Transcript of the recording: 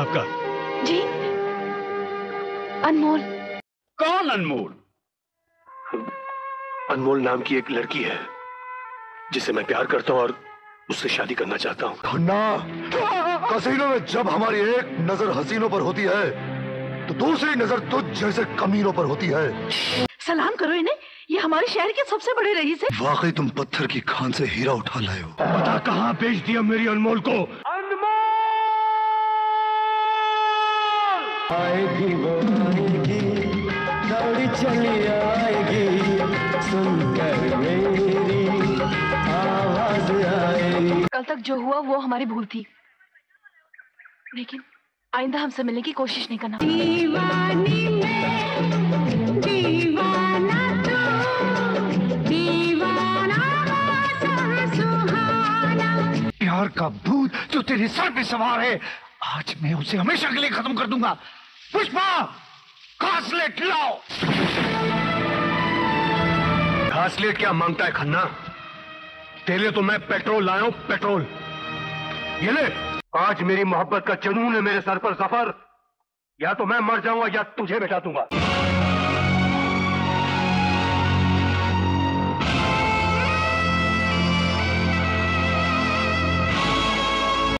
आपका। जी। अनमोल। कौन अनमोल? अनमोल नाम की एक लड़की है जिसे मैं प्यार करता हूँ और उससे शादी करना चाहता हूँ। खन्ना! कसीनो में जब हमारी एक नज़र हसीनों पर होती है तो दूसरी नज़र तुझ जैसे कमीनों पर होती है। सलाम करो इन्हें। ये हमारे शहर के सबसे बड़े रईस है। वाकई तुम पत्थर की खान से हीरा उठा लाए हो। पता कहाँ बेच दिया मेरी अनमोल को? आएगी वो आएगी दौड़ी चली आएगी सुनकर मेरी आवाज़ आएगी। कल तक जो हुआ वो हमारी भूल थी। लेकिन आइंदा हमसे मिलने की कोशिश नहीं करना। दीवानी में दीवाना तो दीवाना सुहाना। प्यार का भूत जो तेरे सर पे सवार है आज मैं उसे हमेशा के लिए खत्म कर दूँगा। पुष्पा घासलेट लाओ। घासलेट क्या माँगता है खन्ना? तेरे तो मैं पेट्रोल लाया हूँ, पेट्रोल। ये ले, आज मेरी मोहब्बत का जुनून है मेरे सर पर सफ़र। या तो मैं मर जाऊँगा या तुझे बैठा दूँगा।